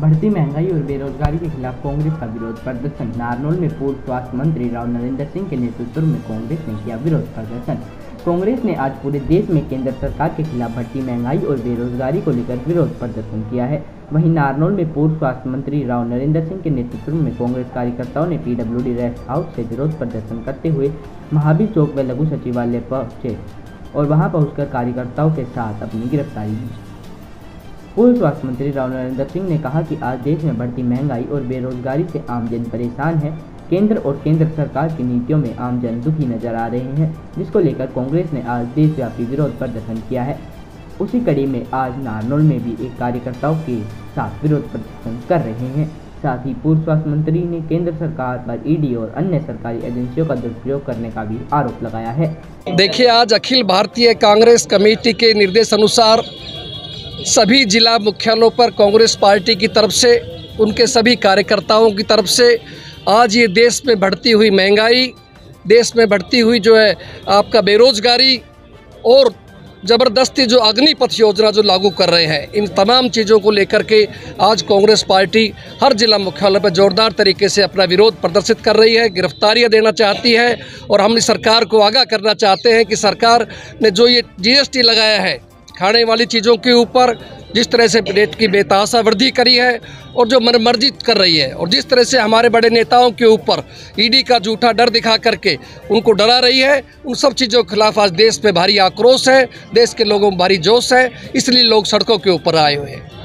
बढ़ती महँगाई और बेरोजगारी के खिलाफ कांग्रेस का विरोध प्रदर्शन। नारनौल में पूर्व स्वास्थ्य मंत्री राव नरेंद्र सिंह के नेतृत्व में कांग्रेस ने किया विरोध प्रदर्शन। कांग्रेस ने आज पूरे देश में केंद्र सरकार के खिलाफ बढ़ती महँगाई और बेरोजगारी को लेकर विरोध प्रदर्शन किया है। वहीं नारनौल में पूर्व स्वास्थ्य मंत्री राव नरेंद्र सिंह के नेतृत्व में कांग्रेस कार्यकर्ताओं ने पीडब्ल्यूडी रेस्ट हाउस से विरोध प्रदर्शन करते हुए महावीर चौक में लघु सचिवालय पहुँचे और वहाँ पहुंचकर कार्यकर्ताओं के साथ अपनी गिरफ्तारी की। पूर्व स्वास्थ्य मंत्री राव नरेंद्र सिंह ने कहा कि आज देश में बढ़ती महँगाई और बेरोजगारी से आमजन परेशान है। केंद्र और केंद्र सरकार की नीतियों में आमजन दुखी नज़र आ रहे हैं, जिसको लेकर कांग्रेस ने आज देशव्यापी विरोध प्रदर्शन किया है। उसी कड़ी में आज नारनौल में भी एक कार्यकर्ताओं के साथ विरोध प्रदर्शन कर रहे हैं। साथ ही पूर्व स्वास्थ्य मंत्री ने केंद्र सरकार पर ईडी और अन्य सरकारी एजेंसियों का दुरुपयोग करने का भी आरोप लगाया है। देखिए, आज अखिल भारतीय कांग्रेस कमेटी के निर्देश अनुसार सभी जिला मुख्यालयों पर कांग्रेस पार्टी की तरफ़ से, उनके सभी कार्यकर्ताओं की तरफ़ से आज ये देश में बढ़ती हुई महँगाई, देश में बढ़ती हुई जो है आपका बेरोजगारी और ज़बरदस्ती जो अग्निपथ योजना जो लागू कर रहे हैं, इन तमाम चीज़ों को लेकर के आज कांग्रेस पार्टी हर जिला मुख्यालय पर जोरदार तरीके से अपना विरोध प्रदर्शित कर रही है, गिरफ्तारियाँ देना चाहती है और हम सरकार को आगाह करना चाहते हैं कि सरकार ने जो ये जीएसटी लगाया है खाने वाली चीज़ों के ऊपर जिस तरह से रेट की बेतहासा वृद्धि करी है और जो मनमर्जी कर रही है और जिस तरह से हमारे बड़े नेताओं के ऊपर ईडी का झूठा डर दिखा करके उनको डरा रही है, उन सब चीज़ों के खिलाफ आज देश में भारी आक्रोश है, देश के लोगों में भारी जोश है, इसलिए लोग सड़कों के ऊपर आए हुए हैं।